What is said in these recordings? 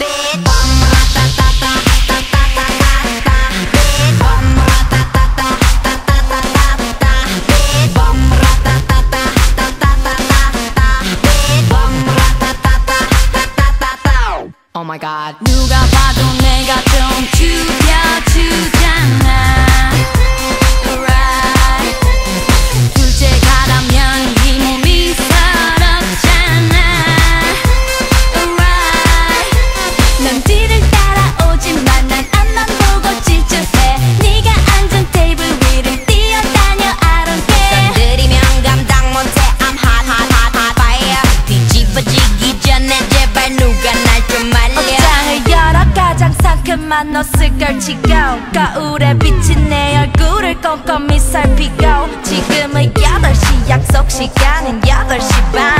Oh my god. 누가 봐도 내가 만 옷을 걸치고 거울에 비친 내 얼굴을 꼼꼼히 살피고. 지금은 8시 약속 시간은 8시 반.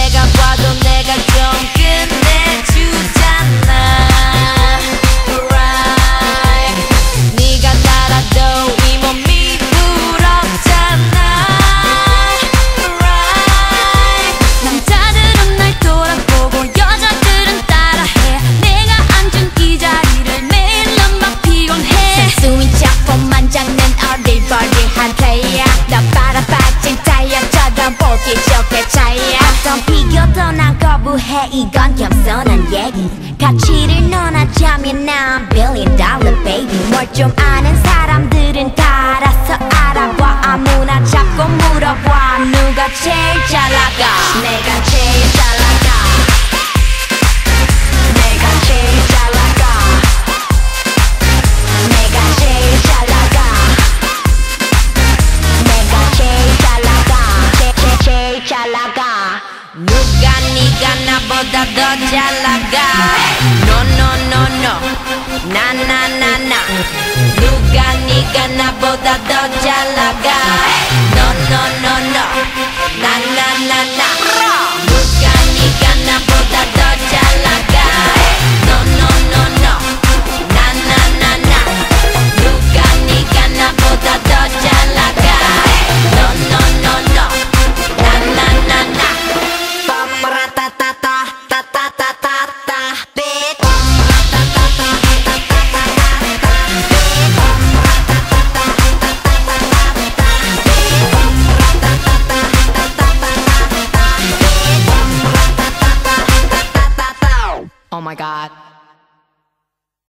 내가 봐도 내가 좀 끝내. 얘기 가치를 논하자면 난 billion dollar baby. 뭘 좀 아는 사람들은 다 알아서 알아봐. 아무나 잡고 물어봐. 누가 제일 잘 나가? 누가 네가 나보다 더 잘 나가 No no no no 나나나나 누가 네가 나보다 더 my God.